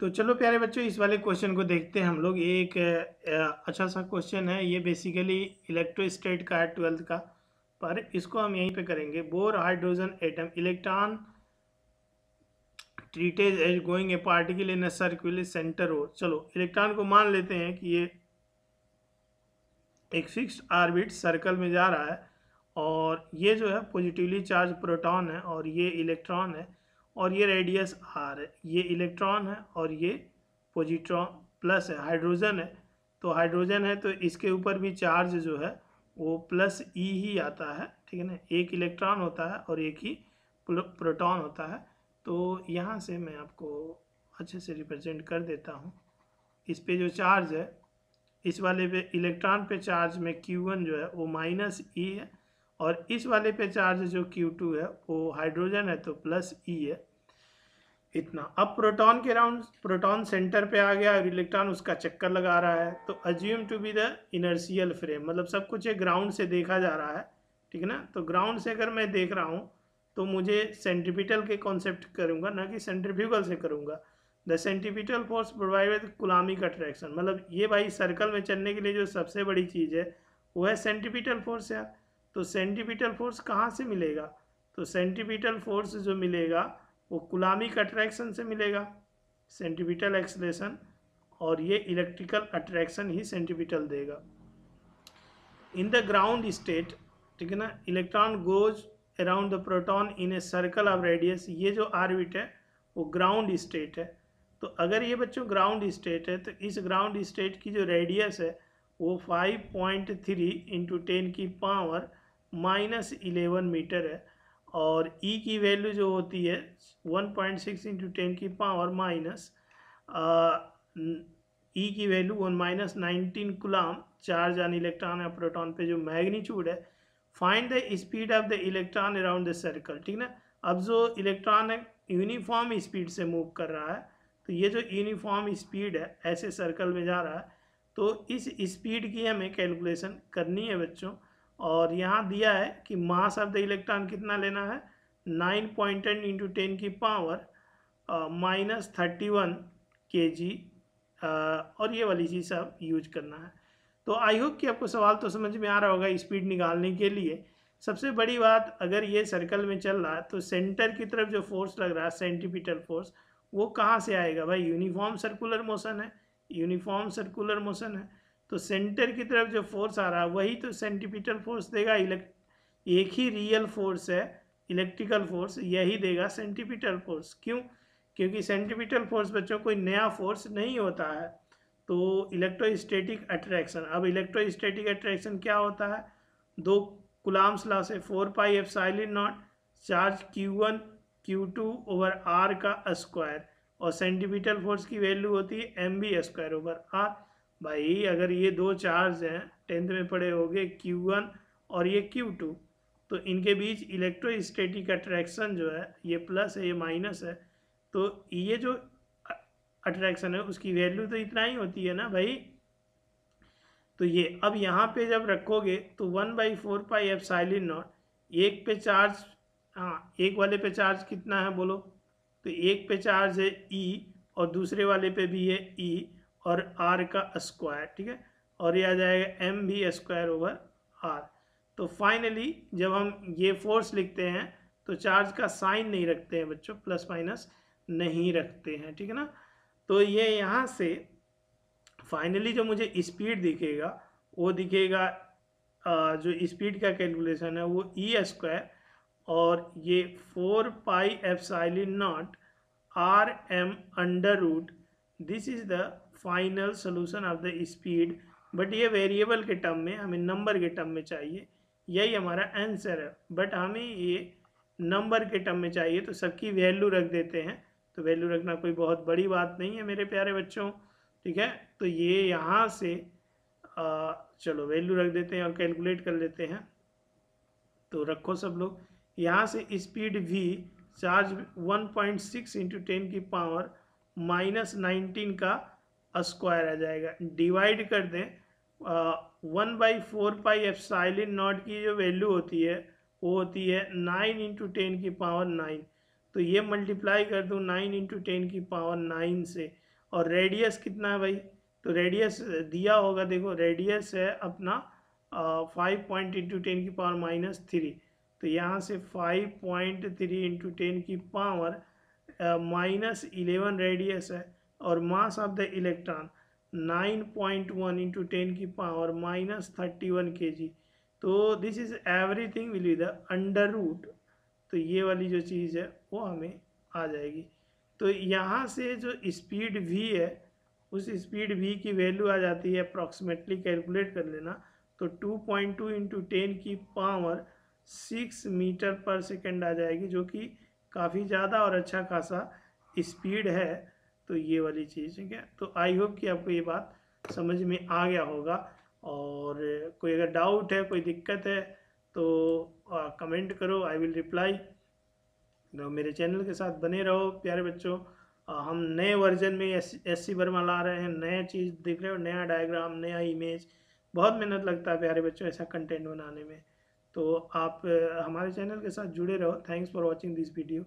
तो चलो प्यारे बच्चों, इस वाले क्वेश्चन को देखते हैं हम लोग। एक अच्छा सा क्वेश्चन है। ये बेसिकली इलेक्ट्रोस्टेट का है ट्वेल्थ का। पर इसको हम यहीं पे करेंगे। Bohr hydrogen atom electron treat as as going a particle in a circular centre हो चलो इलेक्ट्रॉन को मान लेते हैं कि ये एक फिक्स्ड आर्बिट सर्कल में जा रहा है और ये जो है पॉजिटिवली चार्ज प्रोटॉन है और ये इलेक्ट्रॉन है। और ये रेडियस आर है, ये इलेक्ट्रॉन है और ये पोजिट्रॉन प्लस है हाइड्रोजन है। तो हाइड्रोजन है तो इसके ऊपर भी चार्ज जो है वो प्लस ई ही आता है, ठीक है ना? एक इलेक्ट्रॉन होता है और एक ही प्रोटॉन होता है। तो यहाँ से मैं आपको अच्छे से रिप्रेजेंट कर देता हूँ। इस पे जो चार्ज है, इस वाले पे इलेक्ट्रॉन पे चार्ज में Q1 जो है वो माइनस ई है। और इस वाले पे चार्ज जो Q2 है, वो हाइड्रोजन है तो प्लस ई है। इतना। अब प्रोटॉन के राउंड प्रोटॉन सेंटर पे आ गया और इलेक्ट्रॉन उसका चक्कर लगा रहा है। तो assume to be the inertial frame मतलब सब कुछ एक ग्राउंड से देखा जा रहा है, ठीक है ना? तो ग्राउंड से अगर मैं देख रहा हूँ तो मुझे सेंट्रीपिटल के कॉन्सेप्ट करूँगा, ना कि सेंट्रीफ्यूगल से करूँगा। The centripetal force provide with Coulombic attraction मतलब ये भाई सर्कल में चलने के लिए जो सबसे बड़ी चीज़ है, वो है सेंट्रीपिटल फोर्स यार। तो सेंट्रीपिटल फोर्स कहाँ से मिलेगा? तो सेंट्रीपिटल फोर्स जो मिलेगा, वो कुलामिक अट्रैक्शन से मिलेगा सेंट्रीपिटल एक्सलेशन, और ये इलेक्ट्रिकल अट्रैक्शन ही सेंट्रीपिटल देगा। इन द ग्राउंड स्टेट, ठीक है ना, electron goes around the proton in a circle of radius, ये जो आर्बिट है, वो ग्राउंड स्टेट है। तो अगर ये बच्चों ग्राउंड स्टेट है तो इस ग्राउंड स्टेट की जो रेडियस है, वो five point three into ten की पावर माइनस इलेवन मीटर है और ई e की वैल्यू जो होती है, one point six into ten की पावर माइनस ई की value one minus nineteen coulomb charge on electron या प्रोटॉन पे जो मैग्नीट्यूड है, find the speed of the electron around the circle, ठीक ना? अब जो इलेक्ट्रॉन है, यूनिफॉर्म स्पीड से मूव कर रहा है तो ये जो यूनिफॉर्म स्पीड है, ऐसे सर्कल में जा रहा है तो इस स्पीड की हमें कैलकुलेशन करनी है बच्चों। और यहाँ दिया है कि मास ऑफ़ द इलेक्ट्रॉन कितना लेना है? Nine point ten into ten की power minus thirty one K G और ये वाली चीज़ सब यूज़ करना है। तो आई होप कि आपको सवाल तो समझ में आ रहा होगा स्पीड निकालने के लिए। सबसे बड़ी बात, अगर ये सर्कल में चल रहा है तो सेंटर की तरफ़ जो फोर्स लग रहा है सेंटीमीटर फोर्स वो कहाँ से आएगा भाई? यूनिफॉर्म सर्कुलर मोशन है। यूनिफॉर्म सर्कुलर मोशन है। तो सेंटर की तरफ़ जो फोर्स आ रहा है, वही तो सेंटीमीटर फोर्स देगा इलेक्ट एक ही रियल फोर्स है इलेक्ट्रिकल फोर्स यही देगा सेंटीमीटर फोर्स क्यों? क्योंकि सेंटीमीटर फोर्स बच्चों कोई नया फोर्स नहीं होता है तो इलेक्ट्रोस्टैटिक अट्रैक्शन अब इलेक्ट्रोस्टैटिक अट्रैक्शन क्या होता है? दो कुलाम्स ला से four pi epsilon naught charge Q one Q two over R का स्क्वायर और सेंटीमीटर फोर्स की वैल्यू होती है M B square over R भाई, अगर ये दो चार्ज हैं, टेंथ में पढ़े होंगे क्यू वन और ये क्यू टू तो इनके बीच इलेक्ट्रोस्टैटिक अट्रैक्शन जो है, ये प्लस है, ये माइनस है तो ये जो अट्रैक्शन है, उसकी वैल्यू तो इतना ही होती है ना भाई? तो ये, अब यहाँ पे जब रखोगे तो one by four pi epsilon naught एक पे चार्ज हाँ एक वाले पे चार्ज कितना है बोलो? तो एक पे चार्ज है ई e और दूसरे वाले पे भी है ई e और आर का स्क्वायर ठीक है? और ये आ जाएगा एम भी स्क्वायर ओवर आर तो फाइनली जब हम ये फोर्स लिखते हैं तो चार्ज का साइन नहीं रखते हैं बच्चों प्लस माइनस नहीं रखते हैं, ठीक है ना? तो ये यहाँ से फाइनली जो मुझे स्पीड दिखेगा, वो दिखेगा जो स्पीड का कैलकुलेशन है, वो ई e स्क्वायर और ये four pi epsilon naught R M under root this is the final solution of the speed but ये वेरिएबल के टर्म में हमें नंबर के टर्म में चाहिए। यही हमारा आंसर है। बट हमें ये नंबर के टर्म में चाहिए तो सबकी वैल्यू रख देते हैं। तो वैल्यू रखना कोई बहुत बड़ी बात नहीं है मेरे प्यारे बच्चों ठीक है? तो ये यहाँ से आ, चलो वैल्यू रख देते हैं और कैलकुलेट कर लेते हैं। तो रखो सब लोग। यहाँ से speed V charge 1.6 point six into ten की पावर माइनस नाइनटीन का स्क्वायर आ जाएगा। डिवाइड कर दें one by four pi epsilon naught की जो वैल्यू होती है, वो होती है नाइन इंटू टेन की पावर नाइन तो ये मल्टीप्लाई कर दूँ नाइन इंटू टेन की पावर नाइन से। और रेडियस कितना है भाई? तो रेडियस दिया होगा, देखो रेडियस है अपना फाइव पॉइंट इंटू टेन की पावर माइनस थ्री तो यहाँ से five point three into ten की पावर माइनस इलेवन रेडियस है। और mass of the electron nine point one into ten की power minus thirty one K G तो this is everything will be the under root तो ये वाली जो चीज़ है, वो हमें आ जाएगी। तो यहाँ से जो स्पीड वी है, उस स्पीड वी की वैल्यू आ जाती है अप्रॉक्सीमेटली कैलकुलेट कर लेना। तो 2.2 पॉइंट टू इंटू टेन की पावर सिक्स मीटर पर सेकेंड आ जाएगी, जो कि काफ़ी ज़्यादा और अच्छा खासा स्पीड है। तो ये वाली चीज़ ठीक है? तो आई होप कि आपको ये बात समझ में आ गया होगा। और कोई अगर डाउट है कोई दिक्कत है तो कमेंट करो आई विल रिप्लाई तो मेरे चैनल के साथ बने रहो प्यारे बच्चों। आ, हम नए वर्जन में एस सी वर्मा ला रहे हैं। नया चीज़ दिख रहे हो नया डायग्राम नया इमेज बहुत मेहनत लगता है प्यारे बच्चों ऐसा कंटेंट बनाने में। तो आप हमारे चैनल के साथ जुड़े रहो। Thanks for watching this video